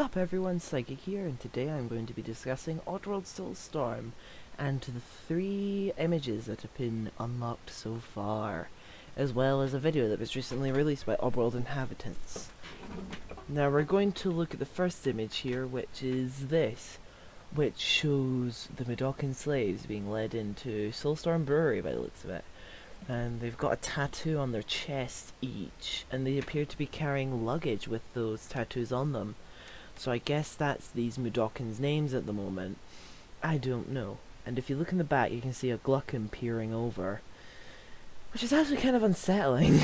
up everyone, Psychic here, and today I'm going to be discussing Oddworld Soulstorm and the three images that have been unlocked so far, as well as a video that was recently released by Oddworld Inhabitants. Now we're going to look at the first image here, which is this, which shows the Mudokon slaves being led into Soulstorm Brewery by the looks of it. And they've got a tattoo on their chest each, and they appear to be carrying luggage with those tattoos on them. So I guess that's these Mudokon's names at the moment. I don't know. And if you look in the back, you can see a Glukkon peering over. Which is actually kind of unsettling.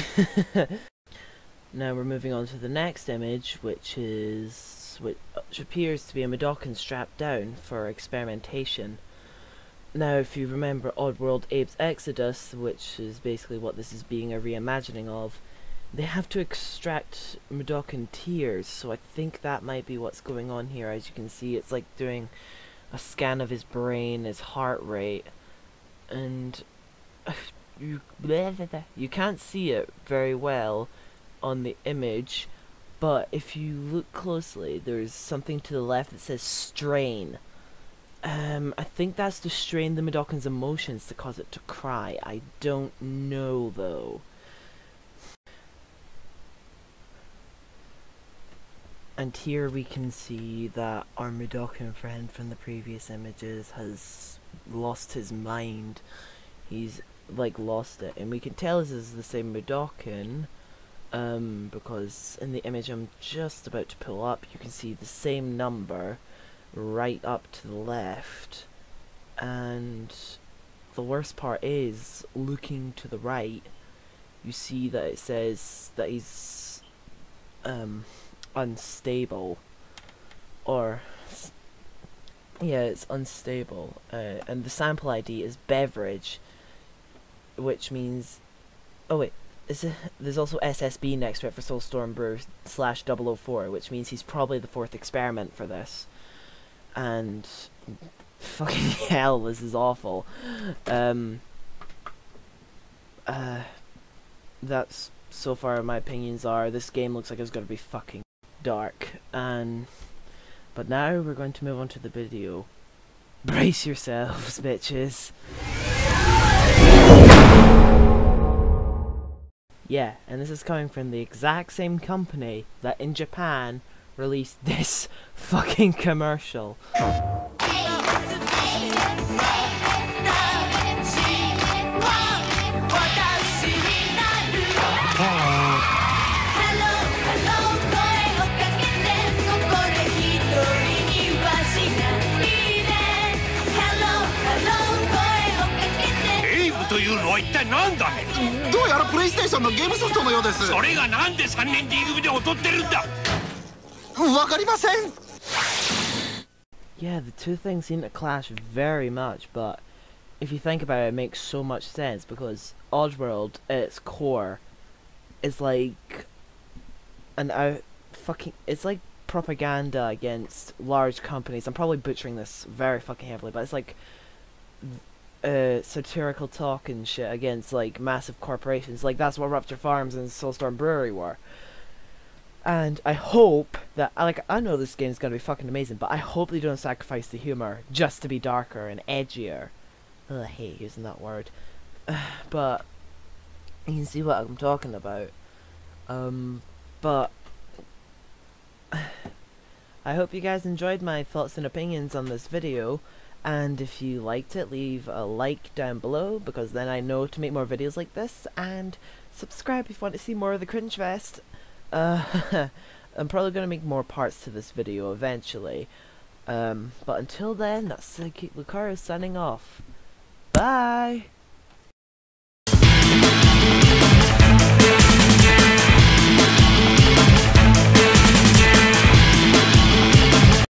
now we're moving on to the next image, which is... which appears to be a Mudokon strapped down for experimentation. Now, if you remember Oddworld Abe's Exodus, which is basically what this is being a reimagining of, they have to extract Mudokon tears, so I think that might be what's going on here. As you can see, it's like doing a scan of his brain, his heart rate, and you you can't see it very well on the image, but if you look closely, there's something to the left that says strain. Um, I think that's to strain the Mudokon's emotions to cause it to cry. I don't know though. And here we can see that our Mudokon friend from the previous images has lost his mind. He's like lost it. And we can tell this is the same Mudokon um, because in the image I'm just about to pull up you can see the same number right up to the left. And the worst part is looking to the right you see that it says that he's um unstable. Or yeah it's unstable uh, and the sample ID is beverage which means oh wait it, there's also SSB next to it for Soulstorm Brew slash 004 which means he's probably the fourth experiment for this. And fucking hell this is awful. Um uh that's so far my opinions are this game looks like it's gonna be fucking dark and but now we're going to move on to the video. Brace yourselves bitches. Yeah and this is coming from the exact same company that in Japan released this fucking commercial は一体何だどうやらプレイステーションのゲームソフトのようですそれがなんで3年 D 組で劣ってるんだわかりません Yeah, the two things seem to clash very much, but if you think about it, it makes so much sense because Oddworld, at its core, is like an out fucking. It's like propaganda against large companies. I'm probably butchering this very fucking heavily, but it's like uh, satirical talk and shit against like massive corporations. Like that's what Rupture Farms and Soulstorm Brewery were. And I hope that like I know this game is gonna be fucking amazing, but I hope they don't sacrifice the humor just to be darker and edgier. I hate using that word, but you can see what I'm talking about. Um, but I hope you guys enjoyed my thoughts and opinions on this video. And if you liked it, leave a like down below because then I know to make more videos like this. And subscribe if you want to see more of the Cringe Fest. Uh, I'm probably going to make more parts to this video eventually. Um, but until then, that's Psychic Lucario signing off. Bye!